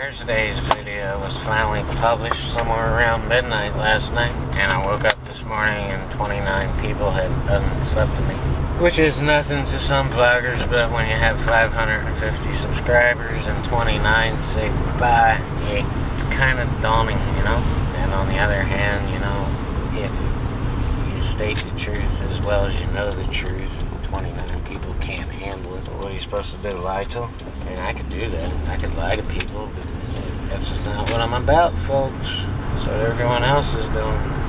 Thursday's video was finally published somewhere around midnight last night, and I woke up this morning and 29 people had unsubbed to me. Which is nothing to some vloggers, but when you have 550 subscribers and 29 say bye, it's kind of daunting, you know? And on the other hand, you know, if you state the truth as well as you know the truth, 29 people can't handle are supposed to do? Lie to them? And I could do that. I could lie to people, but that's not what I'm about, folks. That's what everyone else is doing.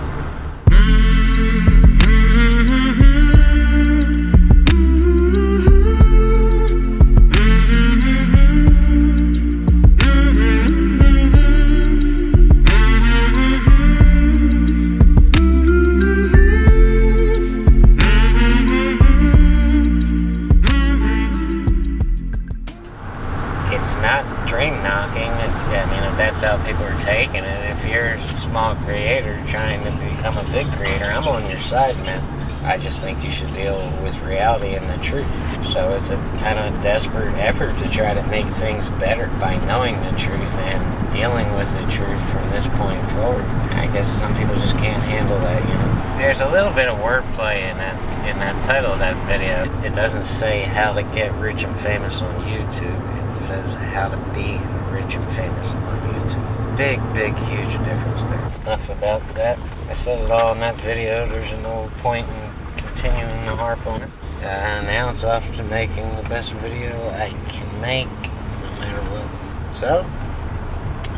That's how people are taking it, if you're a small creator trying to become a big creator, I'm on your side, man. I just think you should deal with reality and the truth. So it's a kind of desperate effort to try to make things better by knowing the truth and dealing with the truth from this point forward. I guess some people just can't handle that, you know. There's a little bit of wordplay in that in that title of that video. It, it doesn't say how to get rich and famous on YouTube. It says how to be rich and famous on YouTube. Big, big, huge difference there. Enough about that. I said it all in that video. There's no point in continuing to harp on it. Uh, now it's off to making the best video I can make, no matter what. So,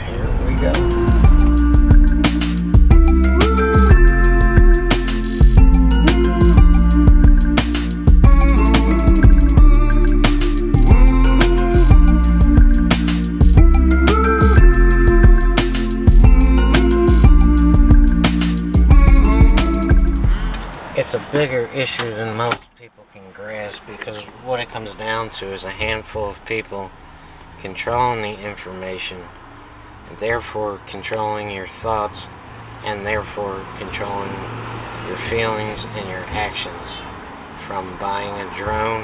here we go. Issue than most people can grasp because what it comes down to is a handful of people controlling the information and therefore controlling your thoughts and therefore controlling your feelings and your actions from buying a drone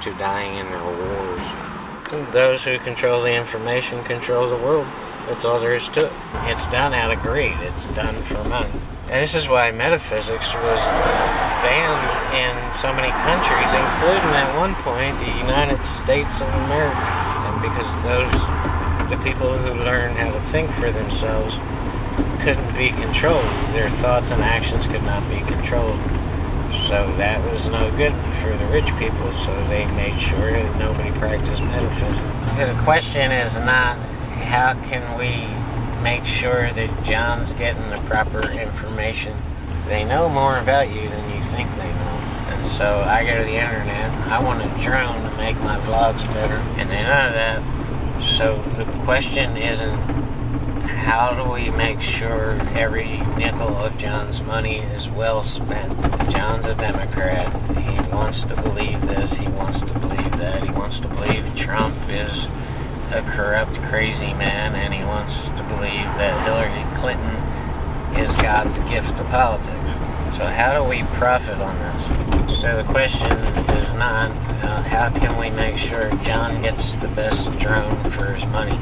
to dying in their wars. Those who control the information control the world. That's all there is to it. It's done out of greed. It's done for money. And this is why metaphysics was banned in so many countries, including at one point the United States of America. And because those, the people who learn how to think for themselves, couldn't be controlled. Their thoughts and actions could not be controlled. So that was no good for the rich people, so they made sure that nobody practiced metaphysics. The question is not how can we make sure that John's getting the proper information. They know more about you than you think they know. And so I go to the internet, I want a drone to make my vlogs better, and they know that. So the question isn't how do we make sure every nickel of John's money is well spent? John's a Democrat. He wants to believe this, he wants to believe that, he wants to believe Trump is a corrupt, crazy man, and he wants to believe that Hillary Clinton is God's gift to politics. So, how do we profit on this? So, the question is not uh, how can we make sure John gets the best drone for his money?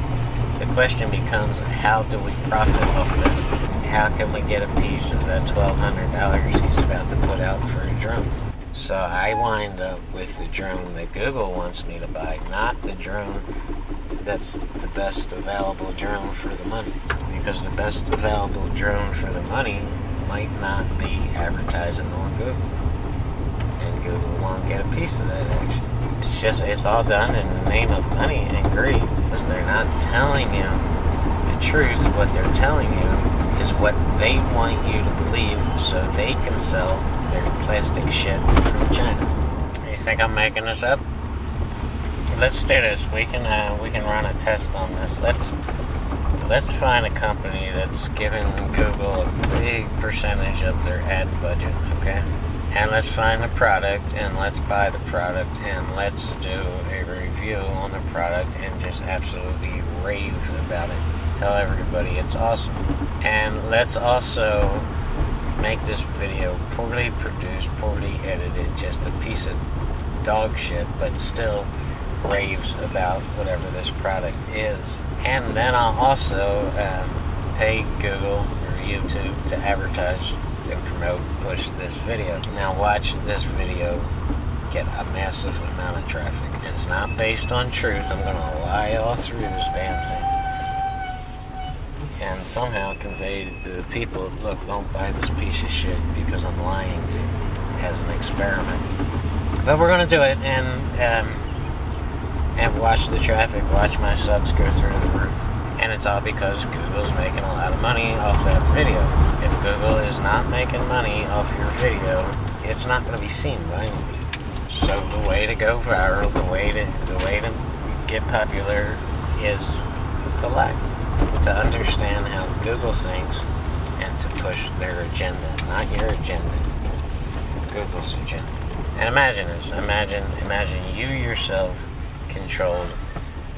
The question becomes how do we profit off this? How can we get a piece of that $1,200 he's about to put out for a drone? So I wind up with the drone that Google wants me to buy, not the drone that's the best available drone for the money. Because the best available drone for the money might not be advertising on Google. Google won't get a piece of that action. It's just, it's all done in the name of money and greed. Because they're not telling you the truth. What they're telling you is what they want you to believe so they can sell their plastic shit from China. You think I'm making this up? Let's do this. We can uh, we can run a test on this. Let's let's find a company that's giving Google a big percentage of their ad budget, okay? And let's find the product and let's buy the product and let's do a review on the product and just absolutely rave about it. Tell everybody it's awesome. And let's also make this video poorly produced, poorly edited, just a piece of dog shit, but still raves about whatever this product is. And then I'll also um, pay Google or YouTube to advertise and promote push this video. Now watch this video get a massive amount of traffic. And it's not based on truth. I'm going to lie all through this damn thing. And somehow convey to the people, look, don't buy this piece of shit because I'm lying to you as an experiment. But we're going to do it and um, and watch the traffic, watch my subs go through the roof. And it's all because Google's making a lot of money off that video. Google is not making money off your video, it's not going to be seen by anybody. So the way to go viral, the way to the way to get popular is to lie, to understand how Google thinks, and to push their agenda, not your agenda, Google's agenda. And imagine this. Imagine, imagine you yourself controlled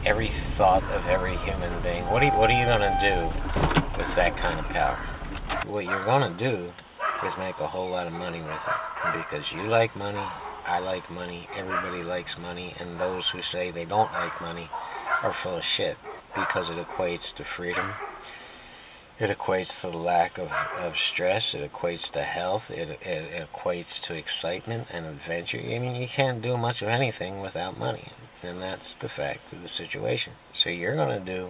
every thought of every human being. What are you, what are you gonna do with that kind of power? What you're gonna do is make a whole lot of money with it because you like money I like money, everybody likes money, and those who say they don't like money are full of shit because it equates to freedom. It equates to the lack of, of stress. It equates to health. It, it, it equates to excitement and adventure. I mean, you can't do much of anything without money. And that's the fact of the situation. So you're going to do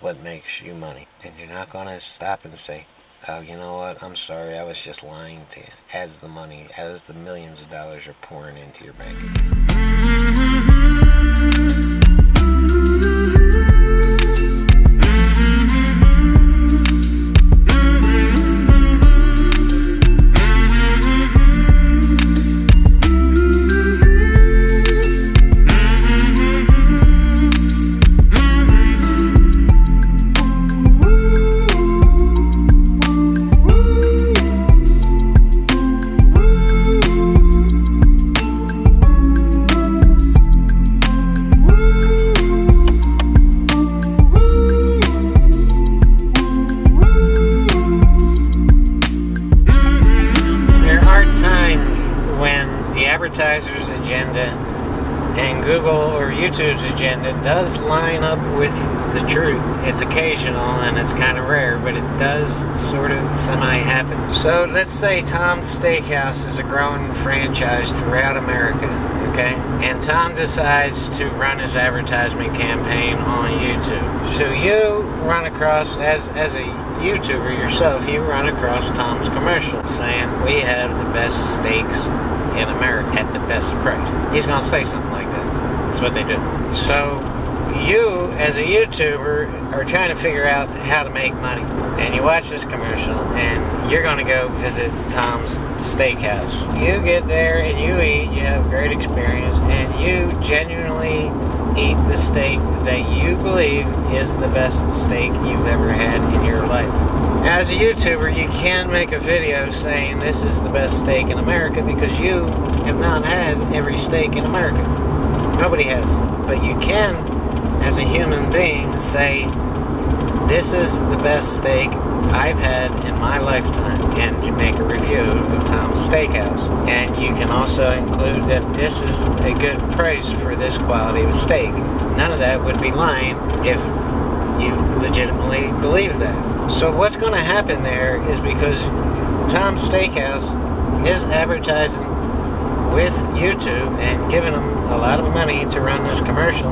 what makes you money. And you're not going to stop and say, oh, you know what, I'm sorry, I was just lying to you. As the money, as the millions of dollars are pouring into your bank account. Agenda and Google or YouTube's agenda does line up with the truth. It's occasional and it's kind of rare, but it does sort of semi happen. So let's say Tom's Steakhouse is a growing franchise throughout America, okay? And Tom decides to run his advertisement campaign on YouTube. So you run across, as, as a YouTuber yourself, you run across Tom's commercial saying, We have the best steaks in America at the best price. He's going to say something like that. That's what they do. So you, as a YouTuber, are trying to figure out how to make money. And you watch this commercial, and you're going to go visit Tom's Steakhouse. You get there and you eat, you have a great experience, and you genuinely eat the steak that you believe is the best steak you've ever had in your life. As a YouTuber, you can make a video saying this is the best steak in America because you have not had every steak in America. Nobody has. But you can, as a human being, say this is the best steak I've had in my lifetime, and you make a review of Tom's Steakhouse. And you can also include that this is a good price for this quality of steak. None of that would be lying if you legitimately believe that. So what's going to happen there is because Tom's Steakhouse is advertising with YouTube and giving them a lot of money to run this commercial,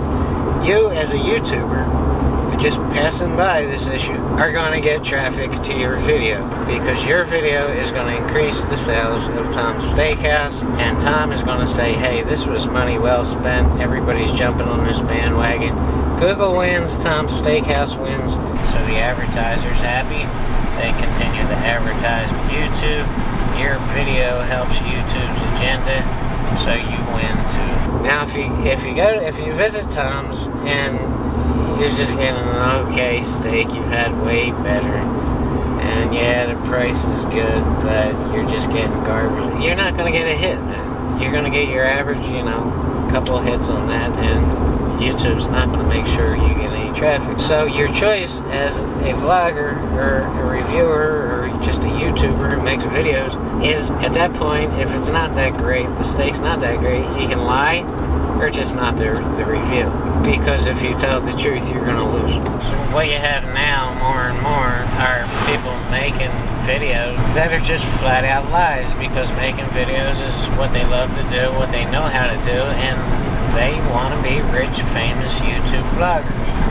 you as a YouTuber just passing by this issue are going to get traffic to your video because your video is going to increase the sales of Tom's Steakhouse and Tom is going to say, hey, this was money well spent. Everybody's jumping on this bandwagon. Google wins, Tom's Steakhouse wins, so the advertiser's happy. They continue to advertise YouTube. Your video helps YouTube's agenda, so you win too. Now, if you if you go to, if you visit Tom's and you're just getting an okay steak. You've had way better. And yeah, the price is good, but you're just getting garbage. You're not going to get a hit, man. You're going to get your average, you know, couple hits on that, and YouTube's not going to make sure you get any traffic. So your choice as a vlogger or a reviewer or just a YouTuber who makes videos is at that point, if it's not that great, the steak's not that great, you can lie or just not do the review. Because if you tell the truth, you're going to lose. What you have now, more and more, are people making videos that are just flat out lies because making videos is what they love to do, what they know how to do, and they want to be rich, famous YouTube vloggers.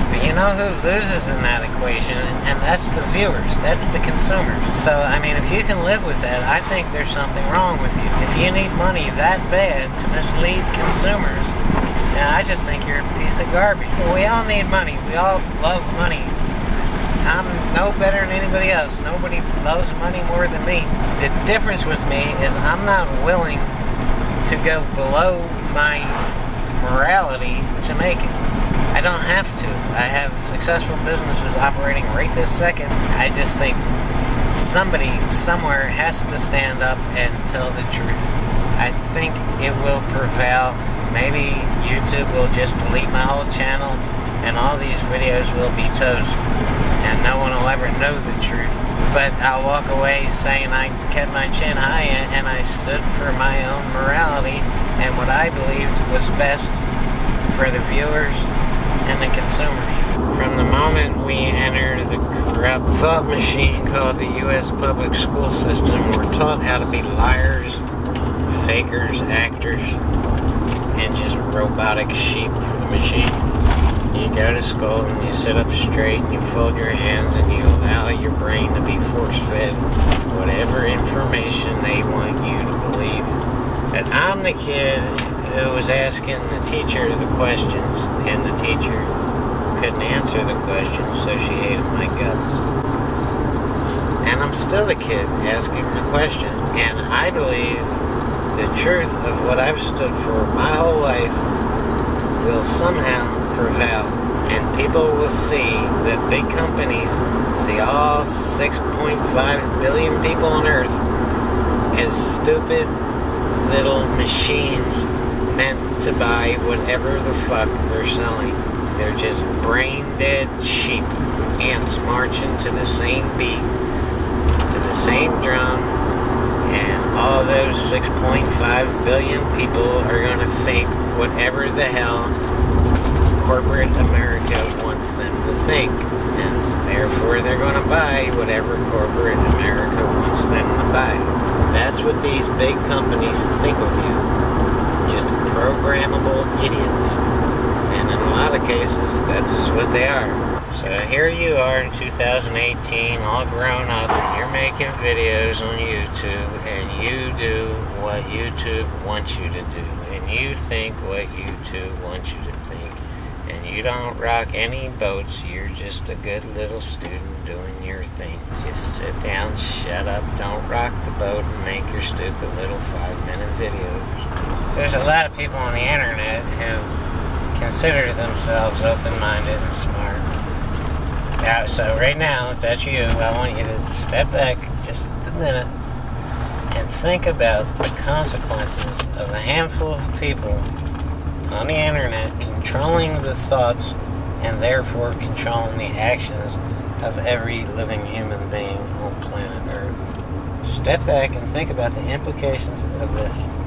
But you know who loses in that equation? And that's the viewers. That's the consumers. So, I mean, if you can live with that, I think there's something wrong with you. If you need money that bad to mislead consumers, now I just think you're a piece of garbage. We all need money. We all love money. I'm no better than anybody else. Nobody loves money more than me. The difference with me is I'm not willing to go below my morality to make it. I don't have to. I have successful businesses operating right this second. I just think somebody somewhere has to stand up and tell the truth. I think it will prevail. Maybe YouTube will just delete my whole channel and all these videos will be toast and no one will ever know the truth. But I'll walk away saying I kept my chin high and I stood for my own morality and what I believed was best for the viewers and the consumers. From the moment we enter the corrupt thought machine called the U.S. public school system, we're taught how to be liars, fakers, actors, and just robotic sheep for the machine. You go to school and you sit up straight and you fold your hands and you allow your brain to be force fed whatever information they want you to believe. And I'm the kid who was asking the teacher the questions and the teacher couldn't answer the questions so she hated my guts. And I'm still the kid asking the questions and I believe the truth of what I've stood for my whole life will somehow prevail. And people will see that big companies see all 6.5 billion people on Earth as stupid little machines meant to buy whatever the fuck they're selling. They're just brain dead sheep. Ants marching to the same beat, to the same drum, and all those 6.5 billion people are going to think whatever the hell corporate America wants them to think. And therefore, they're going to buy whatever corporate America wants them to buy. That's what these big companies think of you. Just programmable idiots. And in a lot of cases, that's what they are. So here you are in 2018, all grown up, and you're making videos on YouTube, and you do what YouTube wants you to do, and you think what YouTube wants you to think, and you don't rock any boats, you're just a good little student doing your thing. Just sit down, shut up, don't rock the boat, and make your stupid little five minute videos. There's a lot of people on the internet who consider themselves open minded and smart. Yeah, so right now, if that's you, I want you to step back just a minute and think about the consequences of a handful of people on the internet controlling the thoughts and therefore controlling the actions of every living human being on planet Earth. Step back and think about the implications of this.